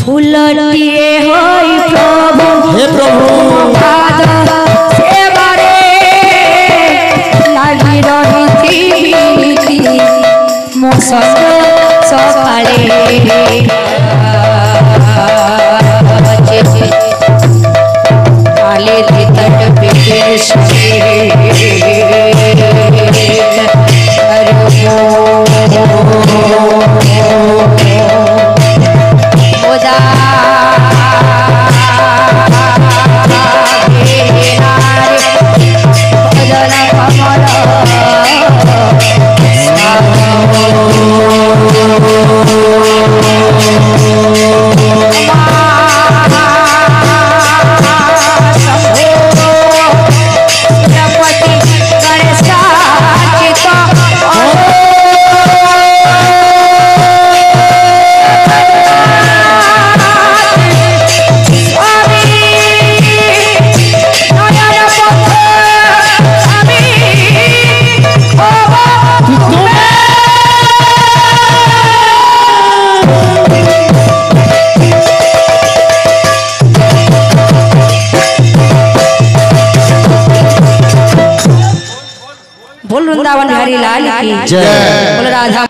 ফুলটিয়ে হই প্রভু। হে প্রভু। সেবারে লাগি সকালে। बोल वृंदावन हरि लाल की जय। बोल राधा।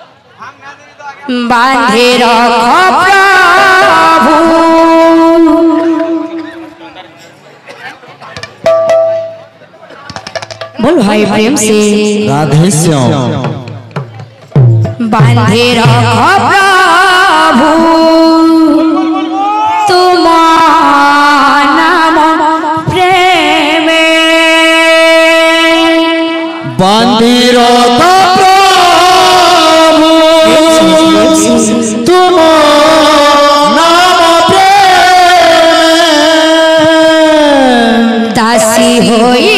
बांधे रखो प्रभु। बोल भाई प्रेम से। राधे श्याम। बांधे रखो प्रभु। दासी होई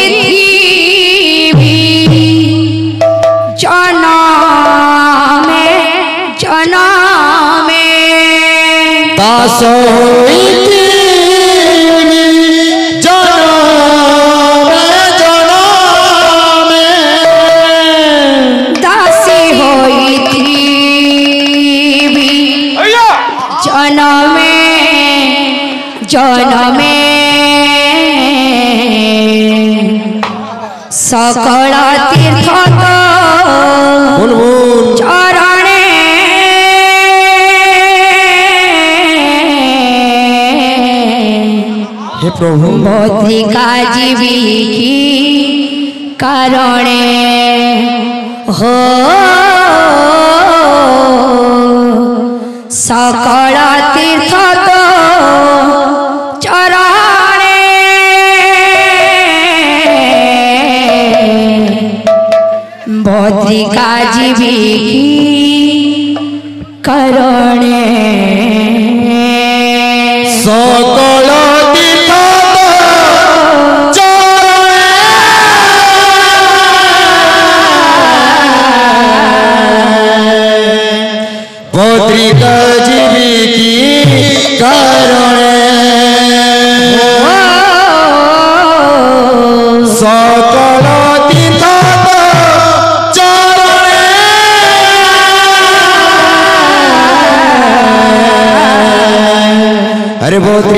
जनमे जनमे दास होइति जनमे जनमे दासी जनमे सकल तीर्थ चरणे। हे प्रभु। बद्रिका जीवी की कारणे। हो। सकल तीर्थ जी काजी भी करोड़े सौ करोड़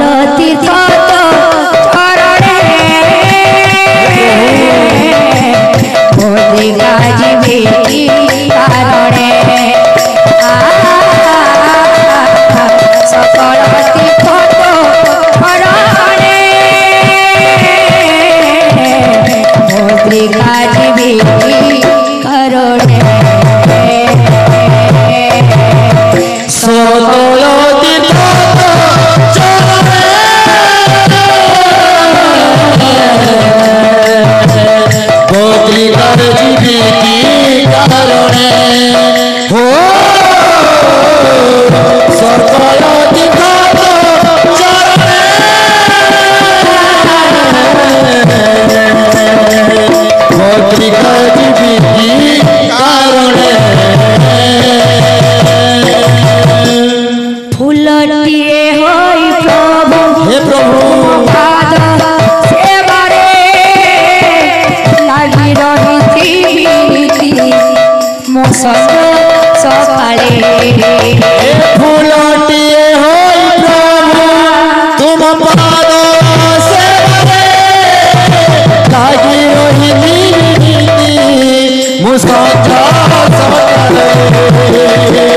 আরতি কত मुस्कान सकले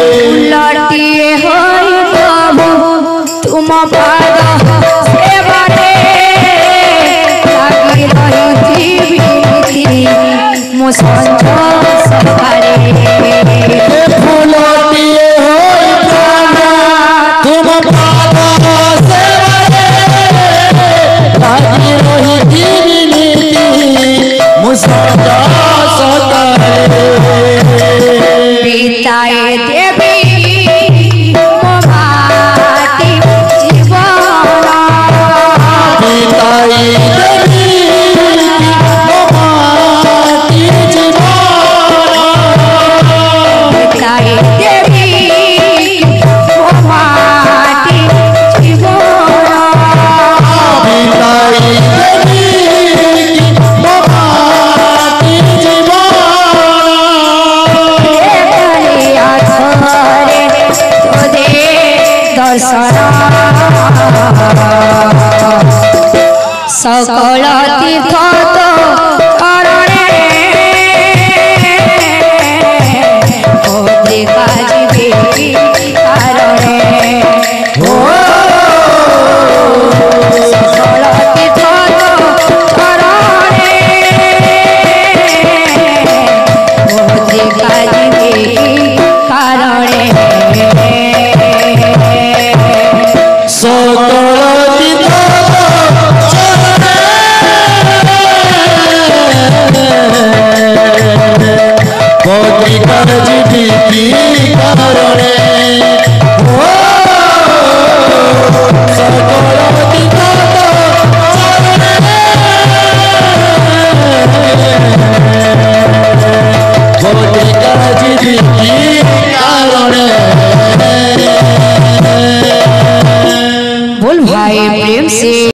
সকল তীর্থ